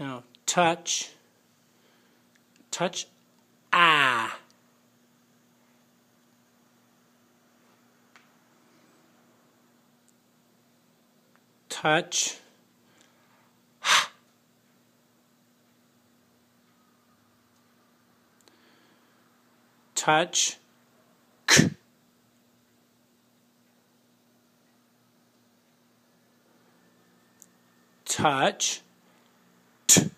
Now, touch, touch, ah. Touch, touch, k. touch, t,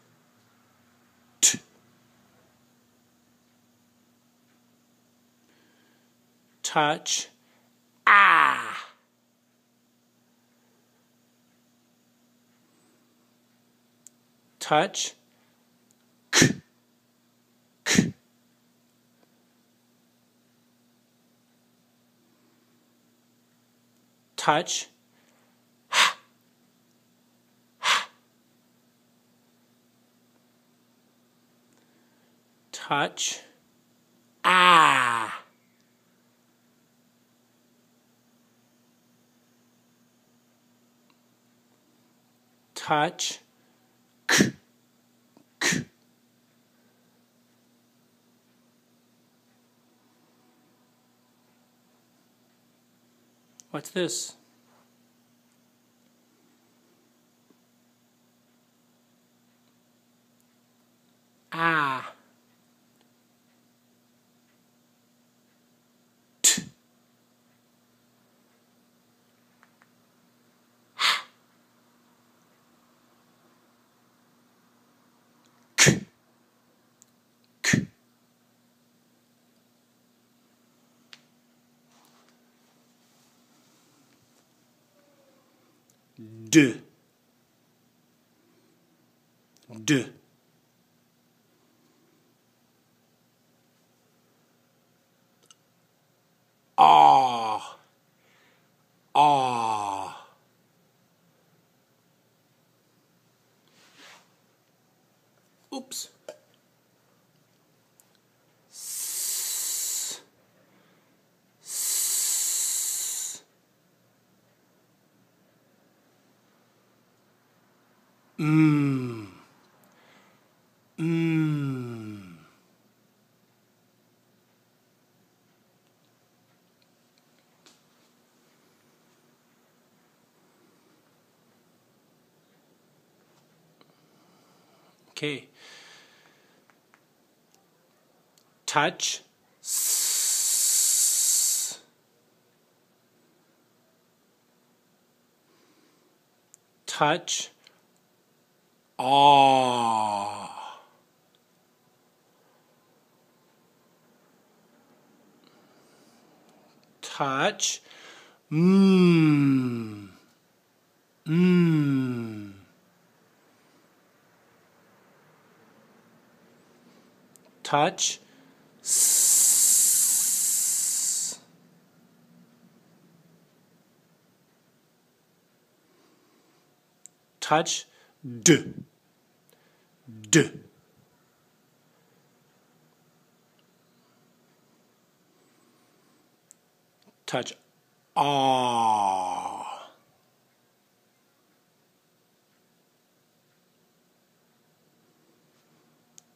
t. touch, ah. touch, k, k. touch, touch, ah. Touch, k, k. What's this? Ah. T. K. K. D. D. Ah. Ah. Oops. S. S. Mmm. Mmm. Okay. Touch. Touch. Ah. Touch. Mmm. Mmm. Touch. Touch. D. D. Touch. Ah.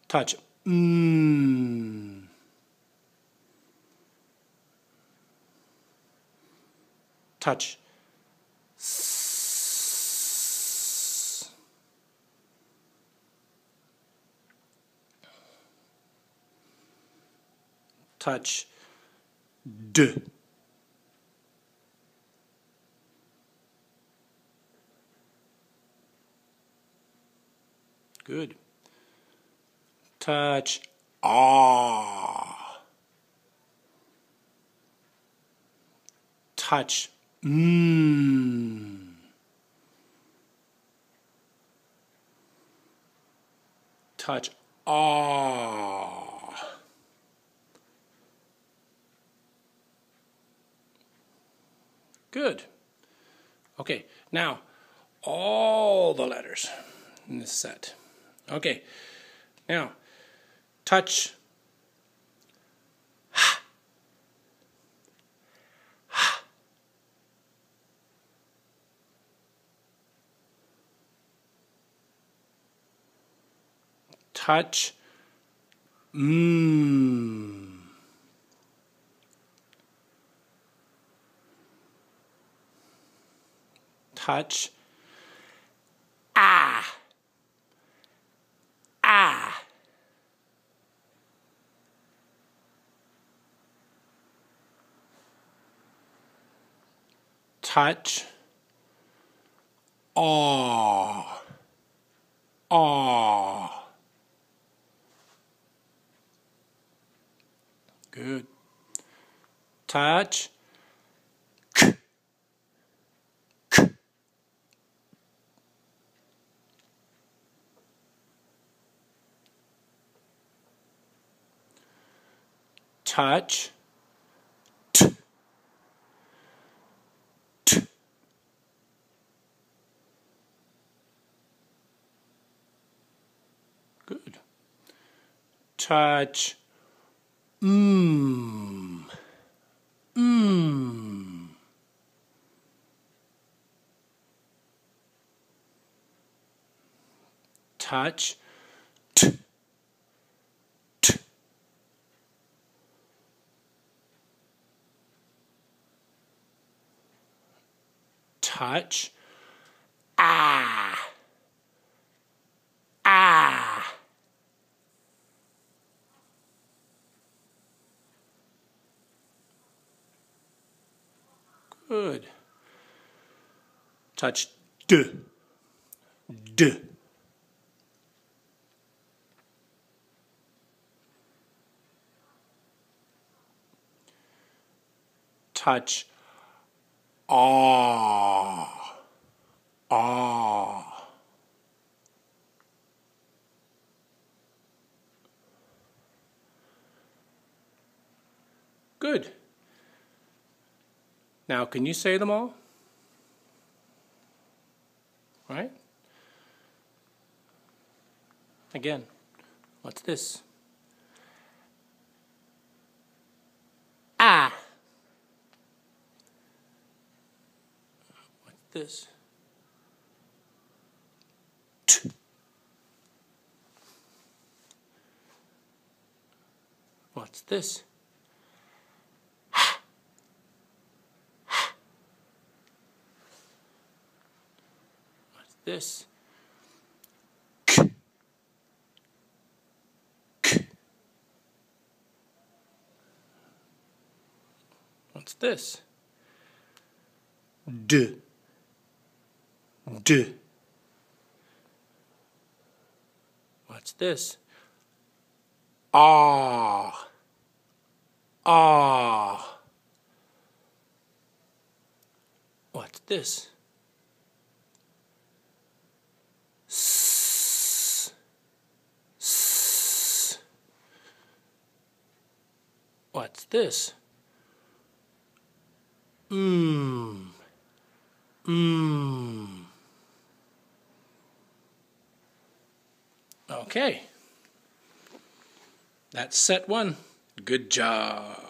Touch. Mmm. Touch. S. Touch. D. Good. Touch. Ah. Touch. Mmm. Touch. Ah. Good. Okay, now all the letters in this set. Okay, now touch. touch, mmm. Touch, ah, ah. Touch, aw, aw. Good. Touch. Touch. T. T. Good. Touch. Mmm. Mmm. Touch. Touch. Ah. Ah. Good. Touch D. D. Touch Ah. Ah. Good. Now, can you say them all? Right? Again, what's this? Ah. What's this? T. What's this? What's this. K. K. What's this? D. D. What's this? Ah. This? What's this? Mmm. Mmm. Okay. That's set one. Good job.